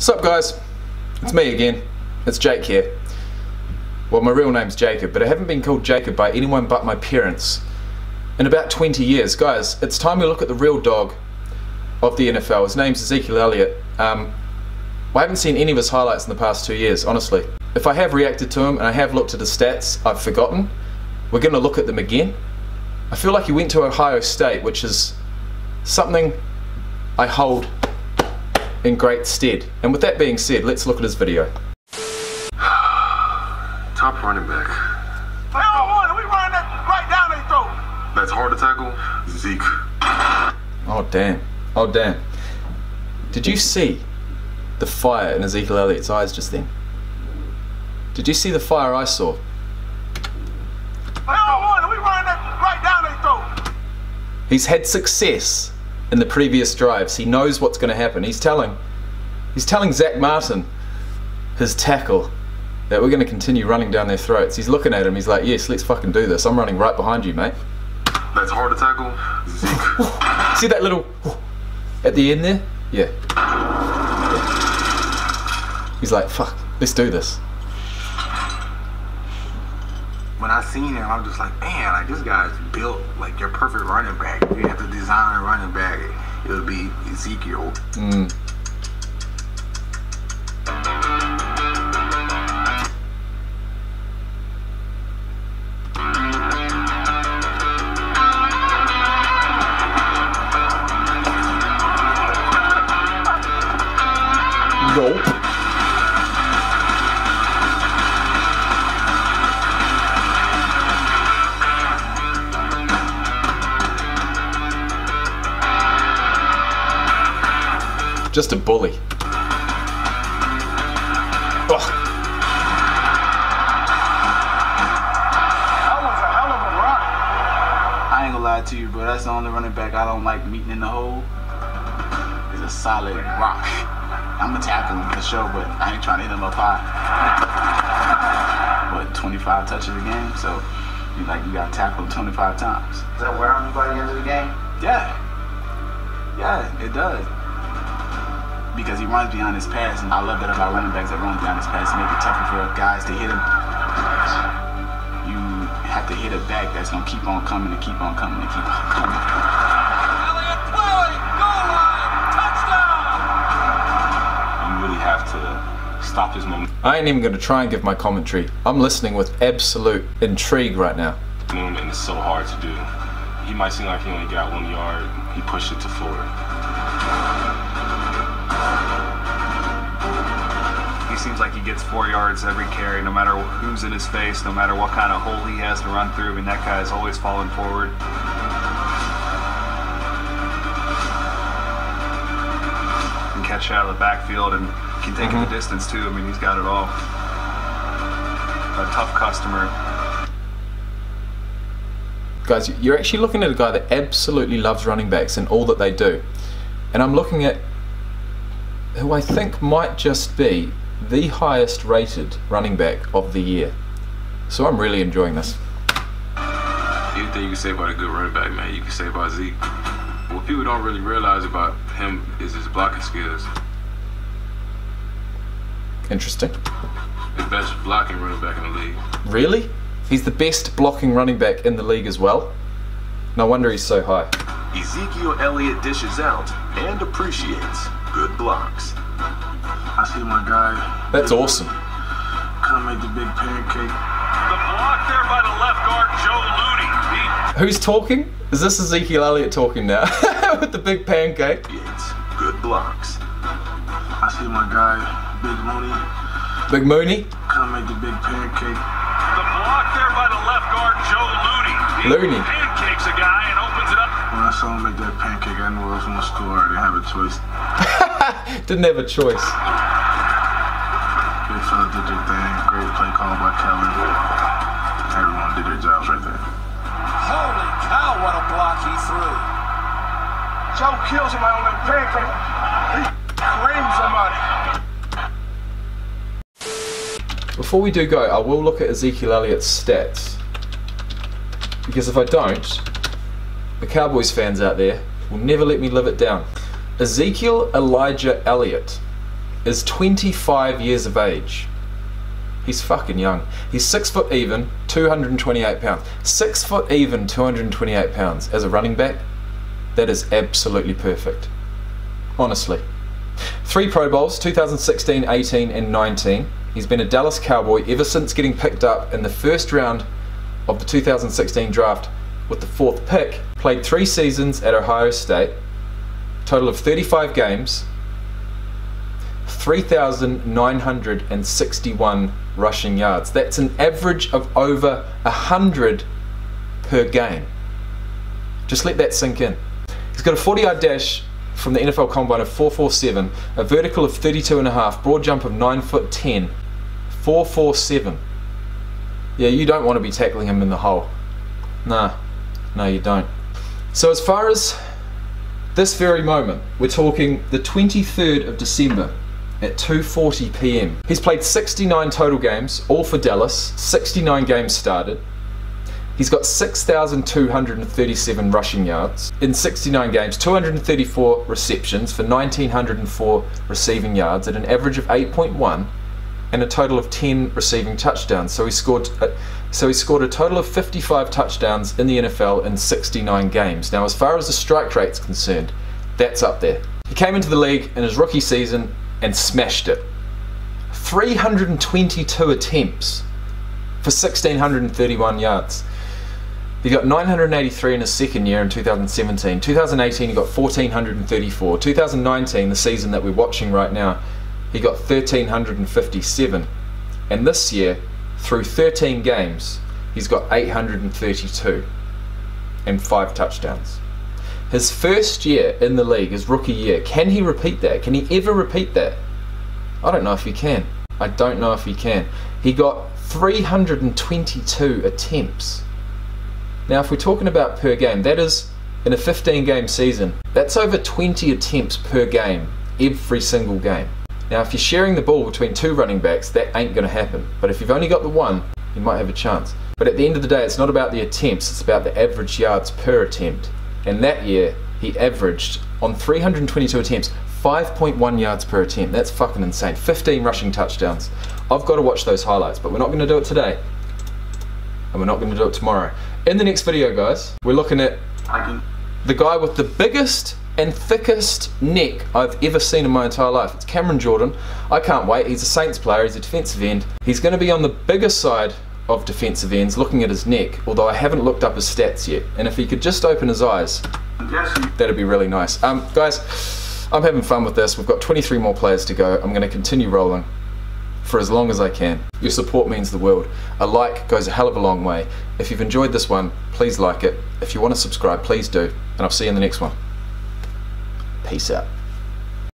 What's up guys? It's me again. It's Jake here. Well, my real name's Jacob, but I haven't been called Jacob by anyone but my parents in about 20 years. Guys, it's time we look at the real dog of the NFL. His name's Ezekiel Elliott. Um, I haven't seen any of his highlights in the past two years, honestly. If I have reacted to him and I have looked at his stats, I've forgotten. We're going to look at them again. I feel like he went to Ohio State, which is something I hold in great stead. And with that being said, let's look at his video. Top running back. They don't want it. We run that right down their throat. That's hard to tackle. Zeke. Oh damn. Oh damn. Did you see the fire in Ezekiel Elliott's eyes just then? Did you see the fire I saw? They don't want it. We run that right down their throat. He's had success in the previous drives. He knows what's going to happen. He's telling, he's telling Zack Martin, his tackle, that we're going to continue running down their throats. He's looking at him. He's like, "Yes, let's fucking do this. I'm running right behind you, mate." That's hard to tackle. See that little at the end there? Yeah. He's like, "Fuck, let's do this." When I seen him, I'm just like, man, like this guy's built like your perfect running back. If you have to design a running back, it would be Ezekiel. Mm. Just a bully. Ugh. That was a hell of a run. I ain't gonna lie to you, bro. That's the only running back I don't like meeting in the hole. Is a solid rock. I'm gonna tackle him for sure, but I ain't trying to hit him up high. What, 25 touches a game? So you like you gotta tackle him 25 times. Does that wear on you by the end of the game? Yeah. Yeah, it does. Because he runs behind his pass, and I love that about running backs that run behind his pass. Make it tougher for guys to hit him. You have to hit a back that's gonna keep on coming and keep on coming and keep on coming. Elliott play. Goal line. Touchdown. You really have to stop his momentum I ain't even going to try and give my commentary. I'm listening with absolute intrigue right now. and it's so hard to do. He might seem like he only got one yard. He pushed it to four. Like he gets four yards every carry, no matter who's in his face, no matter what kind of hole he has to run through. I mean, that guy is always falling forward. Can catch out of the backfield and can take it the mm-hmm. distance too. I mean, he's got it all. A tough customer. Guys, you're actually looking at a guy that absolutely loves running backs and all that they do. And I'm looking at who I think might just be the highest rated running back of the year. So I'm really enjoying this. Anything you can say about a good running back, man, you can say about Zeke. What people don't really realize about him is his blocking skills. Interesting. The best blocking running back in the league. Really? He's the best blocking running back in the league as well. No wonder he's so high. Ezekiel Elliott dishes out and appreciates good blocks. I see my guy That's awesome. come make the big pancake. The block there by the left guard, Joe Looney. He Who's talking? Is this Ezekiel Elliott talking now? With the big pancake? Appreciates good blocks. I see my guy, Big Mooney, Big Mooney? come make the big pancake. The block there by the left guard, Joe Looney. He Looney. pancakes a guy and opens it up. When I saw him make that pancake, I knew I was gonna score. I didn't have a choice. Didn't have a choice. Big fella did their thing. Great play call by Kellen. Everyone did their jobs right there. Holy cow, what a block he threw. Joe kills him on that pancake. He creams somebody. Before we do go, I will look at Ezekiel Elliott's stats. Because if I don't, the Cowboys fans out there will never let me live it down. Ezekiel Elijah Elliott is 25 years of age. He's fucking young. He's six foot even, 228 pounds. Six foot even, 228 pounds. As a running back, that is absolutely perfect. Honestly. Three Pro Bowls 2016, 18, and 19. He's been a Dallas Cowboy ever since getting picked up in the first round of the 2016 draft with the fourth pick. Played three seasons at Ohio State, total of 35 games, 3,961 rushing yards. That's an average of over 100 per game. Just let that sink in. He's got a 40 yard dash from the NFL Combine of 447, a vertical of 32 and a half, broad jump of 9 foot 10, 447. Yeah, you don't want to be tackling him in the hole. Nah, no, you don't. So, as far as this very moment, we're talking the 23rd of December at 2:40 p.m. He's played 69 total games, all for Dallas. 69 games started. He's got 6,237 rushing yards in 69 games, 234 receptions for 1,904 receiving yards at an average of 8.1 and a total of 10 receiving touchdowns. So he scored a, uh, so he scored a total of 55 touchdowns in the NFL in 69 games. Now as far as the strike rate's concerned, that's up there. He came into the league in his rookie season and smashed it. 322 attempts for 1631 yards. He got 983 in his second year in 2017. 2018 he got 1434. 2019, the season that we're watching right now, he got 1357. And this year, through 13 games, he's got 832 and five touchdowns. His first year in the league, his rookie year, can he repeat that? Can he ever repeat that? I don't know if he can. I don't know if he can. He got 322 attempts. Now, if we're talking about per game, that is in a 15 game season, that's over 20 attempts per game, every single game. Now, if you're sharing the ball between two running backs, that ain't going to happen. But if you've only got the one, you might have a chance. But at the end of the day, it's not about the attempts, it's about the average yards per attempt. And that year, he averaged on 322 attempts 5.1 yards per attempt. That's fucking insane. 15 rushing touchdowns. I've got to watch those highlights, but we're not going to do it today. And we're not going to do it tomorrow. In the next video, guys, we're looking at the guy with the biggest and thickest neck I've ever seen in my entire life. It's Cameron Jordan. I can't wait. He's a Saints player. He's a defensive end. He's going to be on the bigger side of defensive ends looking at his neck, although I haven't looked up his stats yet. And if he could just open his eyes, that'd be really nice. Um, guys, I'm having fun with this. We've got 23 more players to go. I'm going to continue rolling for as long as I can. Your support means the world. A like goes a hell of a long way. If you've enjoyed this one, please like it. If you want to subscribe, please do. And I'll see you in the next one. Peace out.